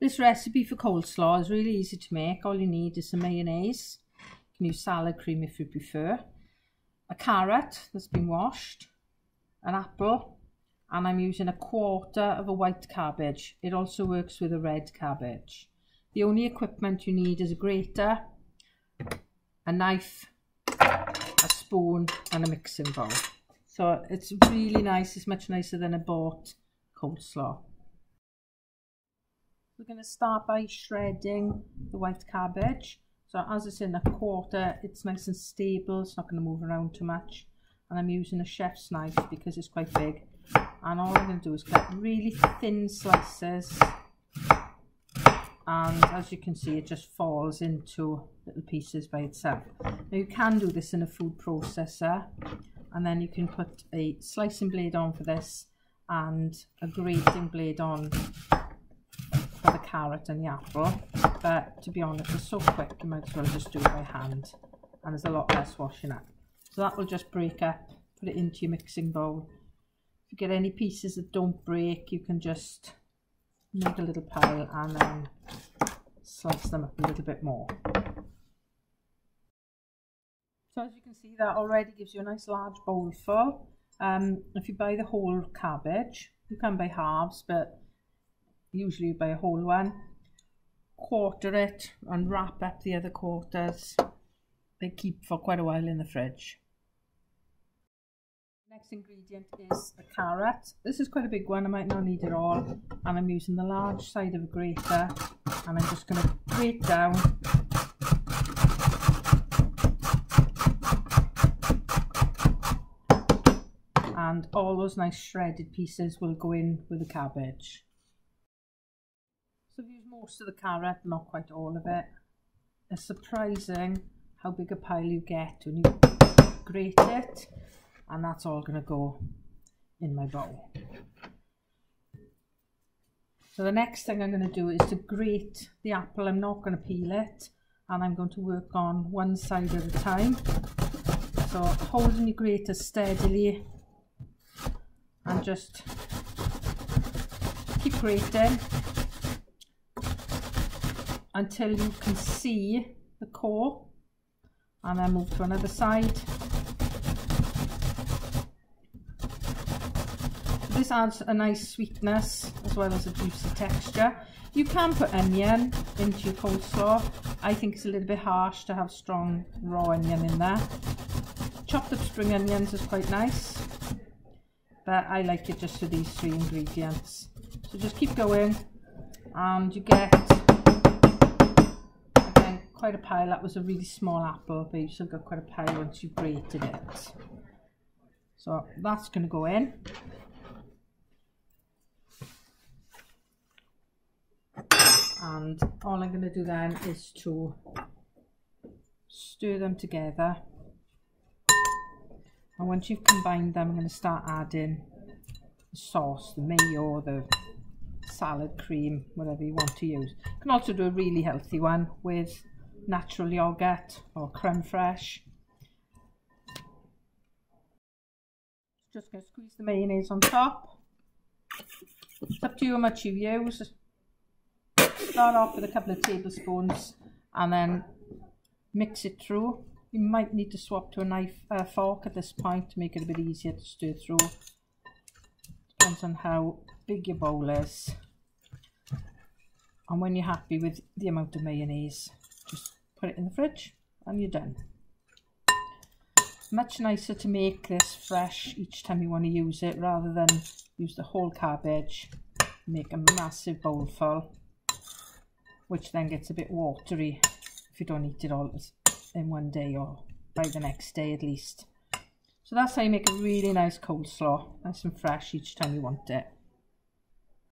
This recipe for coleslaw is really easy to make. All you need is some mayonnaise. You can use salad cream if you prefer. A carrot that's been washed. An apple. And I'm using a quarter of a white cabbage. It also works with a red cabbage. The only equipment you need is a grater, a knife, a spoon and a mixing bowl. So it's really nice. It's much nicer than a bought coleslaw. We're going to start by shredding the white cabbage. So as it's in a quarter, it's nice and stable. It's not going to move around too much. And I'm using a chef's knife because it's quite big. And all I'm going to do is cut really thin slices. And as you can see, it just falls into little pieces by itself. Now you can do this in a food processor. And then you can put a slicing blade on for this and a grating blade on carrot and the apple. But to be honest, it's so quick, you might as well just do it by hand. And there's a lot less washing up. So that will just break up, put it into your mixing bowl. If you get any pieces that don't break, you can just make a little pile and then slice them up a little bit more. So as you can see, that already gives you a nice large bowl full. Um, if you buy the whole cabbage, you can buy halves, but usually buy a whole one, quarter it and wrap up the other quarters. They keep for quite a while in the fridge. Next ingredient is a carrot. This is quite a big one, I might not need it all. And I'm using the large side of a grater and I'm just going to grate down and all those nice shredded pieces will go in with the cabbage. So I've used most of the carrot, eh? not quite all of it. It's surprising how big a pile you get when you grate it. And that's all going to go in my bowl. So the next thing I'm going to do is to grate the apple. I'm not going to peel it. And I'm going to work on one side at a time. So holding your grater steadily and just keep grating until you can see the core and then move to another side. This adds a nice sweetness as well as a juicy texture. You can put onion into your coleslaw. I think it's a little bit harsh to have strong raw onion in there. Chopped up spring onions is quite nice, but I like it just for these three ingredients. So just keep going and you get quite a pile. That was a really small apple, but you've still got quite a pile once you've grated it. So that's going to go in. And all I'm going to do then is to stir them together. And once you've combined them, I'm going to start adding the sauce, the mayo, the salad cream, whatever you want to use. You can also do a really healthy one with natural yogurt or creme fraiche. Just going to squeeze the mayonnaise on top. It's up to you how much you use. Start off with a couple of tablespoons and then mix it through. You might need to swap to a knife uh, fork at this point to make it a bit easier to stir through. Depends on how big your bowl is and when you're happy with the amount of mayonnaise just put it in the fridge and you're done. Much nicer to make this fresh each time you want to use it rather than use the whole cabbage, make a massive bowl full, which then gets a bit watery if you don't eat it all in one day or by the next day at least. So that's how you make a really nice coleslaw, nice and fresh each time you want it.